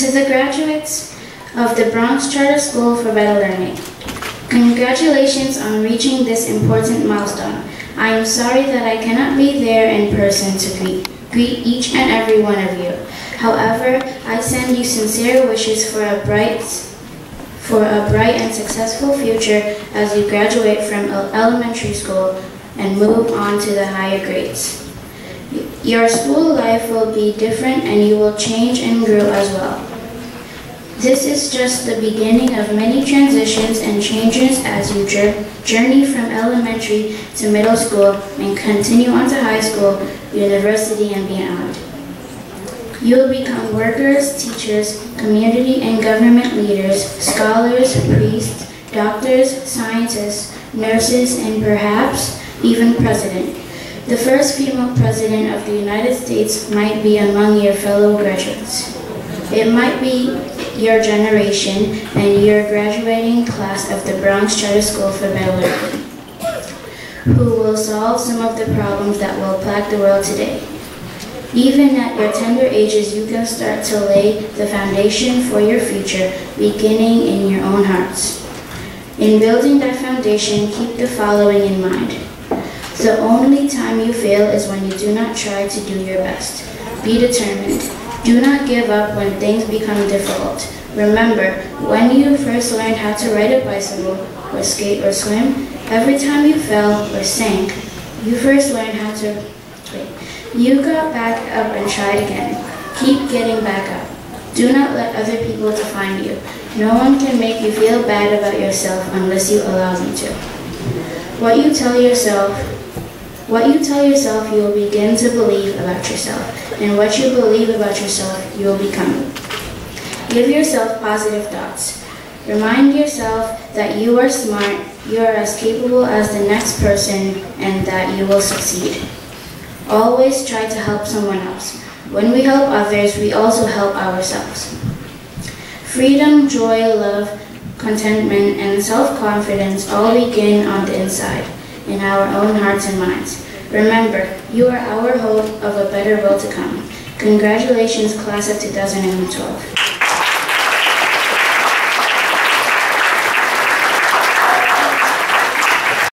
To the graduates of the Bronx Charter School for Better Learning, congratulations on reaching this important milestone. I am sorry that I cannot be there in person to greet, greet each and every one of you. However, I send you sincere wishes for a bright for a bright and successful future as you graduate from elementary school and move on to the higher grades. Your school life will be different and you will change and grow as well. This is just the beginning of many transitions and changes as you journey from elementary to middle school and continue on to high school, university, and beyond. You will become workers, teachers, community and government leaders, scholars, priests, doctors, scientists, nurses, and perhaps even president. The first female president of the United States might be among your fellow graduates. It might be your generation and your graduating class of the Bronx Charter School for Learning, who will solve some of the problems that will plague the world today. Even at your tender ages, you can start to lay the foundation for your future, beginning in your own hearts. In building that foundation, keep the following in mind. The only time you fail is when you do not try to do your best. Be determined. Do not give up when things become difficult. Remember, when you first learned how to ride a bicycle, or skate, or swim, every time you fell or sank, you first learned how to wait. You got back up and tried again. Keep getting back up. Do not let other people define you. No one can make you feel bad about yourself unless you allow them to. What you tell yourself, what you tell yourself, you will begin to believe about yourself. And what you believe about yourself, you will become. Give yourself positive thoughts. Remind yourself that you are smart, you are as capable as the next person, and that you will succeed. Always try to help someone else. When we help others, we also help ourselves. Freedom, joy, love, contentment, and self-confidence all begin on the inside, in our own hearts and minds. Remember, you are our hope of a better world to come. Congratulations, class of 2012.